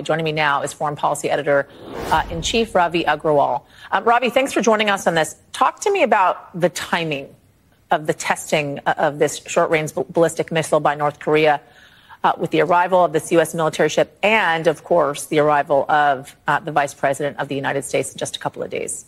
Joining me now is Foreign Policy Editor uh, in Chief Ravi Agrawal. Uh, Ravi, thanks for joining us on this. Talk to me about the timing of the testing uh, of this short range ballistic missile by North Korea uh, with the arrival of this U.S. military ship and, of course, the arrival of uh, the Vice President of the United States in just a couple of days.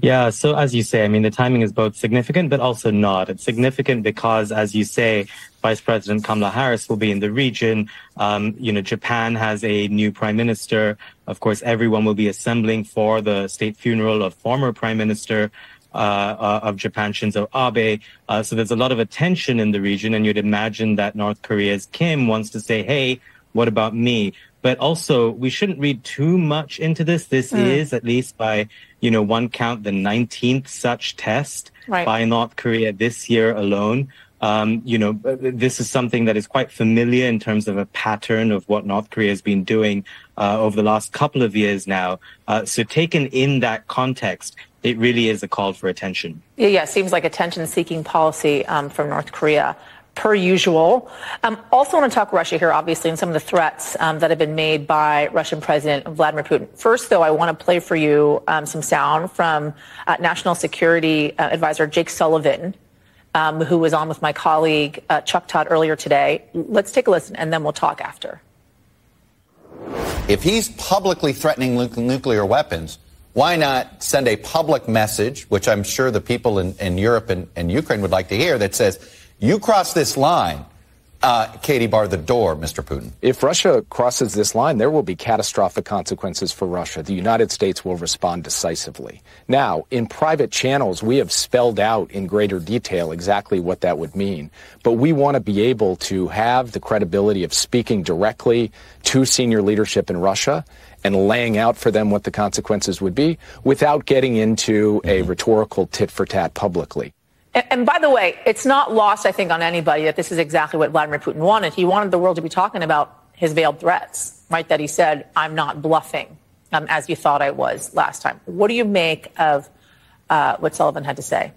Yeah, so as you say, I mean, the timing is both significant but also not. It's significant because, as you say, Vice President Kamala Harris will be in the region. Um, you know, Japan has a new prime minister. Of course, everyone will be assembling for the state funeral of former Prime Minister uh, uh, of Japan, Shinzo Abe. Uh, so there's a lot of attention in the region, and you'd imagine that North Korea's Kim wants to say, hey, what about me? But also, we shouldn't read too much into this. This mm. is, at least by, you know, one count, the 19th such test right. by North Korea this year alone. Um, you know, this is something that is quite familiar in terms of a pattern of what North Korea has been doing uh, over the last couple of years now. Uh, so taken in that context, it really is a call for attention. Yeah, yeah, seems like attention-seeking policy um, from North Korea per usual. Um, also want to talk Russia here, obviously, and some of the threats um, that have been made by Russian President Vladimir Putin. First, though, I want to play for you um, some sound from uh, National Security uh, Advisor Jake Sullivan, um, who was on with my colleague uh, Chuck Todd earlier today. Let's take a listen, and then we'll talk after. If he's publicly threatening nuclear weapons, why not send a public message, which I'm sure the people in, in Europe and, and Ukraine would like to hear, that says, you cross this line, uh, Katie bar the door, Mr. Putin. If Russia crosses this line, there will be catastrophic consequences for Russia. The United States will respond decisively. Now, in private channels, we have spelled out in greater detail exactly what that would mean. But we want to be able to have the credibility of speaking directly to senior leadership in Russia and laying out for them what the consequences would be without getting into a mm-hmm. rhetorical tit for tat publicly. And, by the way, it's not lost, I think, on anybody that this is exactly what Vladimir Putin wanted. He wanted the world to be talking about his veiled threats, right? That he said, I'm not bluffing, um, as you thought I was last time. What do you make of uh, what Sullivan had to say?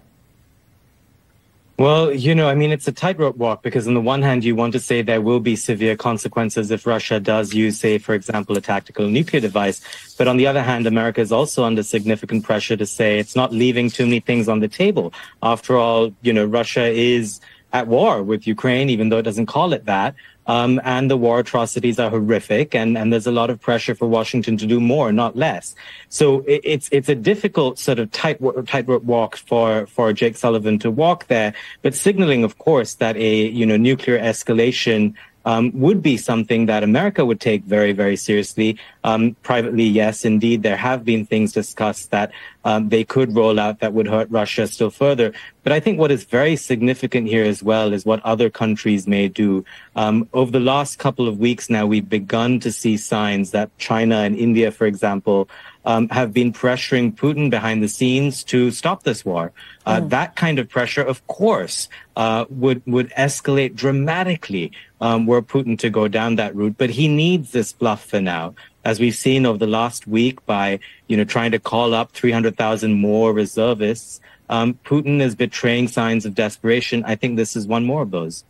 Well, you know, I mean, it's a tightrope walk because on the one hand, you want to say there will be severe consequences if Russia does use, say, for example, a tactical nuclear device. But on the other hand, America is also under significant pressure to say it's not leaving too many things on the table. After all, you know, Russia is at war with Ukraine, even though it doesn't call it that. Um, and the war atrocities are horrific, and, and there's a lot of pressure for Washington to do more, not less. So it, it's it's a difficult sort of tight tightrope walk for for Jake Sullivan to walk there, but signaling, of course, that a you know nuclear escalation um, would be something that America would take very, very seriously. Um, privately, yes, indeed, there have been things discussed that um, they could roll out that would hurt Russia still further. But I think what is very significant here as well is what other countries may do. Um, over the last couple of weeks now, we've begun to see signs that China and India, for example, um, have been pressuring Putin behind the scenes to stop this war. Uh, mm. That kind of pressure, of course, uh, would would escalate dramatically um, were Putin to go down that route. But he needs this bluff for now, as we've seen over the last week by you know trying to call up 300,000 more reservists. Um, Putin is betraying signs of desperation. I think this is one more of those.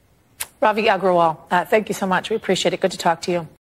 Ravi Agrawal, uh, thank you so much. We appreciate it. Good to talk to you.